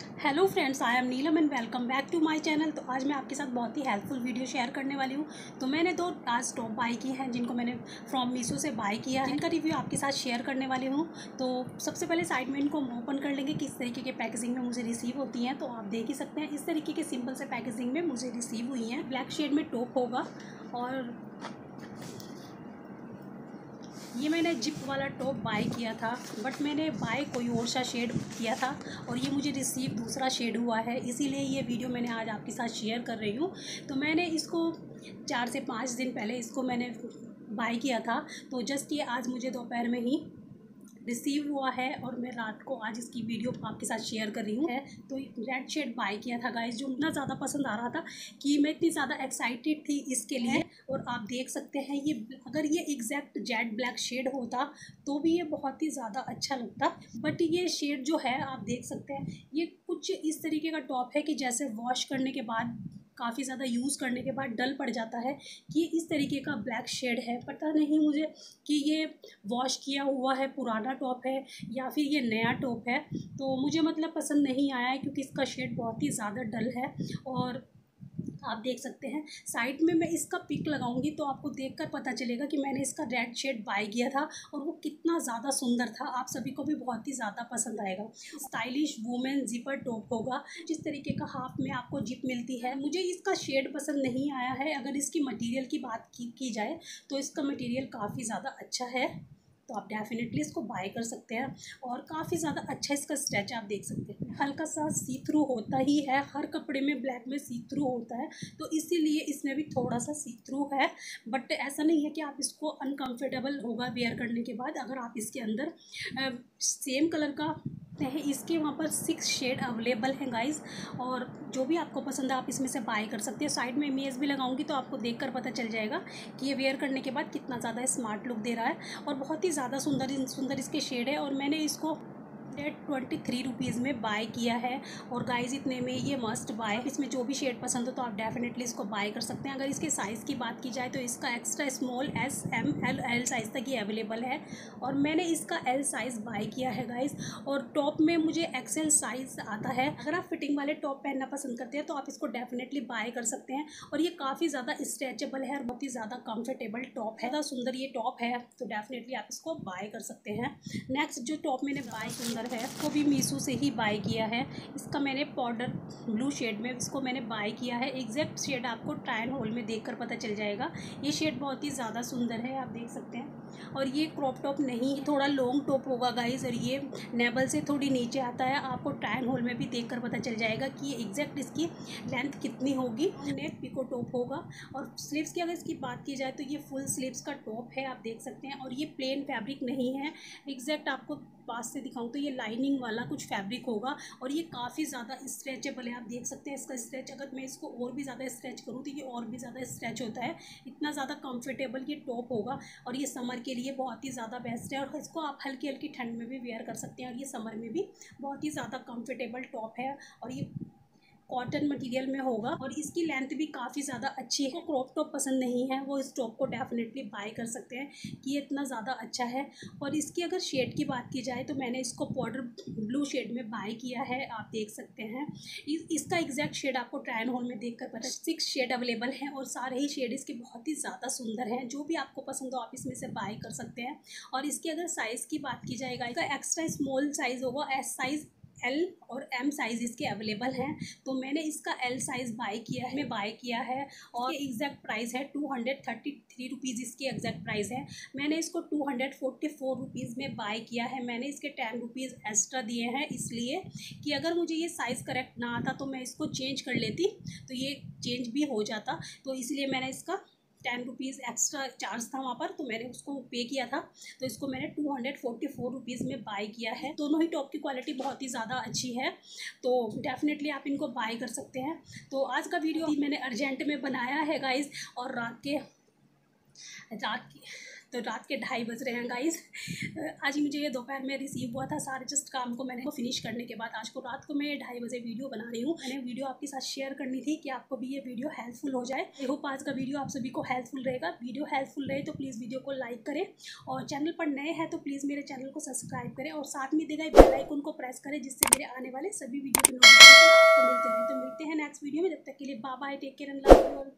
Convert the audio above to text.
Hello friends I am Neelam and welcome back to my channel तो आज मैं आपके साथ बहुत ही हेल्पफुल वीडियो शेयर करने वाली हूँ। तो मैंने दो आज टॉप बाई किए हैं, जिनको मैंने फ्रॉम मीशो से बाई किया है। इनका रिव्यू आपके साथ शेयर करने वाली हूँ। तो सबसे पहले साइड में इनको हम ओपन कर लेंगे, किस तरीके के पैकेजिंग में मुझे रिसीव होती हैं। तो आप देख ही सकते हैं, इस तरीके के सिंपल से पैकेजिंग में मुझे रिसीव हुई हैं। ब्लैक शेड में टॉप होगा और ये मैंने जिप वाला टॉप बाय किया था, बट मैंने बाय कोई और सा शेड किया था और ये मुझे रिसीव दूसरा शेड हुआ है। इसीलिए ये वीडियो मैंने आज आपके साथ शेयर कर रही हूँ। तो मैंने इसको चार से पाँच दिन पहले इसको मैंने बाय किया था। तो जस्ट ये आज मुझे दोपहर में ही रिसीव हुआ है और मैं रात को आज इसकी वीडियो आपके साथ शेयर कर रही हूँ। तो रेड शेड बाय किया था गाइस जो इतना ज़्यादा पसंद आ रहा था कि मैं इतनी ज़्यादा एक्साइटेड थी इसके लिए। और आप देख सकते हैं ये अगर ये एग्जैक्ट जेड ब्लैक शेड होता तो भी ये बहुत ही ज़्यादा अच्छा लगता। बट ये शेड जो है आप देख सकते हैं ये कुछ इस तरीके का टॉप है कि जैसे वॉश करने के बाद काफ़ी ज़्यादा यूज़ करने के बाद डल पड़ जाता है कि इस तरीके का ब्लैक शेड है। पता नहीं मुझे कि ये वॉश किया हुआ है, पुराना टॉप है या फिर ये नया टॉप है। तो मुझे मतलब पसंद नहीं आया है क्योंकि इसका शेड बहुत ही ज़्यादा डल है और आप देख सकते हैं। साइड में मैं इसका पिक लगाऊँगी तो आपको देखकर पता चलेगा कि मैंने इसका रेड शेड बाय किया था और वो कितना ज़्यादा सुंदर था। आप सभी को भी बहुत ही ज़्यादा पसंद आएगा। स्टाइलिश वुमेन जिपर टॉप होगा। जिस तरीके का हाफ़ में आपको जिप मिलती है। मुझे इसका शेड पसंद नहीं आया है। अगर इसकी मटीरियल की बात की, की जाए तो इसका मटीरियल काफ़ी ज़्यादा अच्छा है। तो आप डेफिनेटली इसको बाय कर सकते हैं और काफ़ी ज़्यादा अच्छा इसका स्ट्रेच आप देख सकते हैं। हल्का सा सी थ्रू होता ही है, हर कपड़े में ब्लैक में सी थ्रू होता है तो इसीलिए इसमें भी थोड़ा सा सी थ्रू है। बट ऐसा नहीं है कि आप इसको अनकम्फर्टेबल होगा वेयर करने के बाद, अगर आप इसके अंदर सेम कलर का सकते हैं। इसके वहाँ पर सिक्स शेड अवेलेबल हैं गाइस और जो भी आपको पसंद है, आप इसमें से बाय कर सकते हैं। साइड में इमेज भी लगाऊँगी तो आपको देखकर पता चल जाएगा कि ये वेयर करने के बाद कितना ज़्यादा स्मार्ट लुक दे रहा है। और बहुत ही ज़्यादा सुंदर सुंदर इसके शेड है। और मैंने इसको हंड्रेड ट्वेंटी थ्री रुपीज़ में बाय किया है। और गाइस इतने में ये मस्ट बाय इसमें जो भी शेड पसंद हो तो आप डेफिनेटली इसको बाय कर सकते हैं। अगर इसके साइज़ की बात की जाए तो इसका extra small S M L L size तक ही अवेलेबल है। और मैंने इसका एल साइज़ बाय किया है गाइस और टॉप में मुझे एक्सेल साइज़ आता है। अगर आप फिटिंग वाले टॉप पहनना पसंद करते हैं तो आप इसको डेफिनेटली बाय कर सकते हैं। और ये काफ़ी ज़्यादा स्ट्रेचेबल है और बहुत ही ज़्यादा कम्फर्टेबल टॉप है। ज़्यादा सुंदर ये टॉप है तो डेफिनेटली आप इसको बाय कर सकते हैं। नेक्स्ट जो टॉप मैंने बाय सुंदर है, इसको भी मीशो से ही बाय किया है। इसका मैंने पाउडर ब्लू शेड में, इसको मैंने बाय किया है। एग्जैक्ट शेड आपको ट्रायल होल में देखकर पता चल जाएगा। ये शेड बहुत ही ज़्यादा सुंदर है, आप देख सकते हैं। और ये क्रॉप टॉप नहीं, थोड़ा लॉन्ग टॉप होगा गाइज़ और ये नेबल से थोड़ी नीचे आता है। आपको ट्रायल होल में भी देख पता चल जाएगा कि एग्जैक्ट इसकी लेंथ कितनी होगी। नेक पिको टॉप होगा। और स्लीव्स की अगर इसकी बात की जाए तो ये फुल स्लीव्स का टॉप है, आप देख सकते हैं। और ये प्लेन फैब्रिक नहीं है। एग्जैक्ट आपको पास से दिखाऊँ तो ये लाइनिंग वाला कुछ फैब्रिक होगा। और ये काफ़ी ज़्यादा स्ट्रेचेबल है, आप देख सकते हैं। इसका स्ट्रेच अगर मैं इसको और भी ज़्यादा स्ट्रेच करूँ तो ये और भी ज़्यादा स्ट्रेच होता है। इतना ज़्यादा कम्फर्टेबल ये टॉप होगा। और ये समर के लिए बहुत ही ज़्यादा बेस्ट है और इसको आप हल्की हल्की ठंड में भी वेयर कर सकते हैं और ये समर में भी बहुत ही ज़्यादा कम्फर्टेबल टॉप है और ये कॉटन मटेरियल में होगा और इसकी लेंथ भी काफ़ी ज़्यादा अच्छी है। क्रॉप टॉप पसंद नहीं है वो इस टॉप को डेफिनेटली बाय कर सकते हैं कि ये इतना ज़्यादा अच्छा है। और इसकी अगर शेड की बात की जाए तो मैंने इसको पाउडर ब्लू शेड में बाय किया है आप देख सकते हैं। इस, इसका एग्जैक्ट शेड आपको ट्रायल हॉल में देख कर पता सिक्स शेड अवेलेबल हैं और सारे ही शेड इसके बहुत ही ज़्यादा सुंदर हैं। जो भी आपको पसंद हो आप इसमें से बाय कर सकते हैं। और इसकी अगर साइज़ की बात की जाएगा इसका एक्स्ट्रा स्मॉल साइज़ होगा एस साइज़ एल और एम साइज़ इसके अवेलेबल हैं तो मैंने इसका एल साइज़ बाय किया है, मैं बाय किया है और एग्जैक्ट प्राइस है two hundred thirty three rupees इसकी एग्जैक्ट प्राइस है। मैंने इसको two hundred forty four rupees में बाय किया है, मैंने इसके टेन रुपीज़ एक्स्ट्रा दिए हैं, इसलिए कि अगर मुझे ये साइज़ करेक्ट ना आता तो मैं इसको चेंज कर लेती तो ये चेंज भी हो जाता तो इसलिए मैंने इसका टेन रुपीज़ एक्स्ट्रा चार्ज था वहाँ पर तो मैंने उसको पे किया था। तो इसको मैंने two hundred forty four rupees में बाय किया है। दोनों ही टॉप की क्वालिटी बहुत ही ज़्यादा अच्छी है। तो डेफिनेटली आप इनको बाय कर सकते हैं। तो आज का वीडियो मैंने अर्जेंट में बनाया है गाइज़ और रात के, रात की तो रात के ढाई बज रहे हैं गाइस आज मुझे ये दोपहर में रिसीव हुआ था सारे जस्ट काम को मैंने फिनिश करने के बाद. आज को रात को मैं ढाई बजे वीडियो बना रही हूँ. मैंने वीडियो आपके साथ शेयर करनी थी कि आपको भी ये वीडियो हेल्पफुल हो जाए. आई होप आज का वीडियो आप सभी को हेल्पफुल रहेगा. वीडियो हेल्पफुल रहे तो प्लीज़ वीडियो को लाइक करें और चैनल पर नए हैं तो प्लीज़ मेरे चैनल को सब्सक्राइब करें और साथ में देगा बेल आइकन को प्रेस करें जिससे मेरे आने वाले सभी वीडियो के नोटिफिकेशन आपको मिलते हैं तो मिलते हैं नेक्स्ट वीडियो में. जब तक के लिए bye take care and love